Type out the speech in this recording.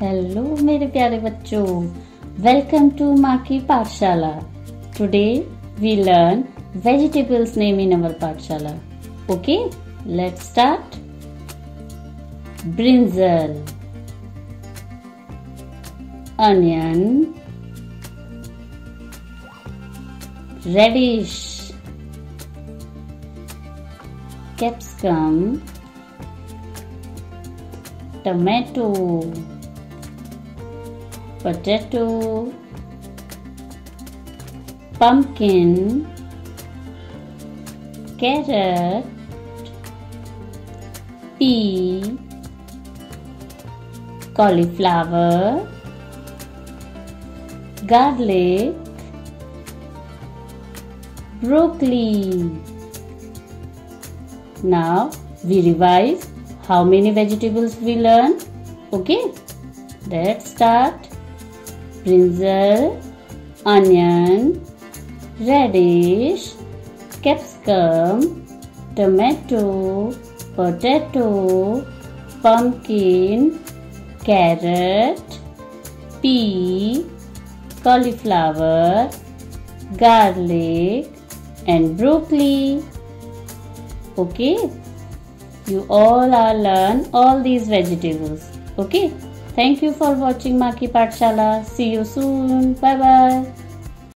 Hello मेरे प्यारे बच्चों. Welcome to Maa ki Pathshala today we learn vegetables name in our pathshala okay let's start brinjal onion radish capsicum tomato potato pumpkin carrot pea cauliflower garlic broccoli. Now we revise how many vegetables we learn. Okay let's start brinjal onion radish capsicum tomato potato pumpkin carrot pea cauliflower garlic and broccoli. Okay? You all are learn all these vegetables. Okay thank you for watching Maa Ki Pathshala see you soon. Bye bye